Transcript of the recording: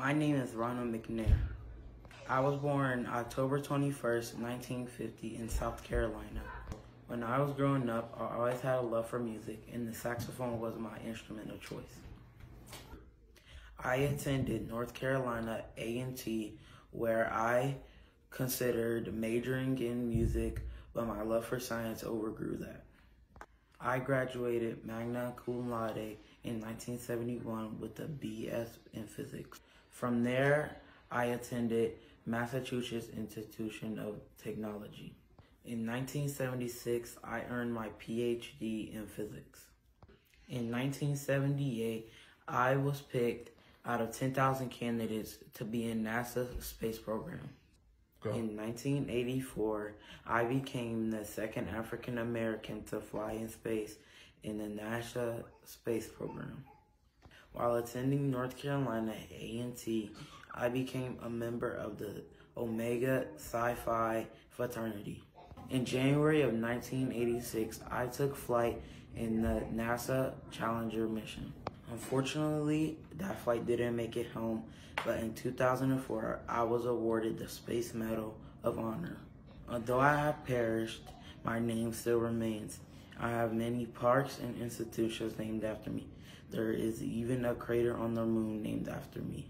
My name is Ronald McNair. I was born October 21st, 1950 in South Carolina. When I was growing up, I always had a love for music and the saxophone was my instrument of choice. I attended North Carolina A&T where I considered majoring in music, but my love for science overgrew that. I graduated magna cum laude in 1971 with a BS in physics. From there, I attended Massachusetts Institution of Technology. In 1976, I earned my PhD in physics. In 1978, I was picked out of 10,000 candidates to be in NASA's space program. Go. In 1984, I became the second African American to fly in space in the NASA space program. While attending North Carolina A&T, I became a member of the Omega Phi fraternity. In January of 1986, I took flight in the NASA Challenger mission. Unfortunately, that flight didn't make it home, but in 2004, I was awarded the Space Medal of Honor. Although I have perished, my name still remains. I have many parks and institutions named after me. There is even a crater on the moon named after me.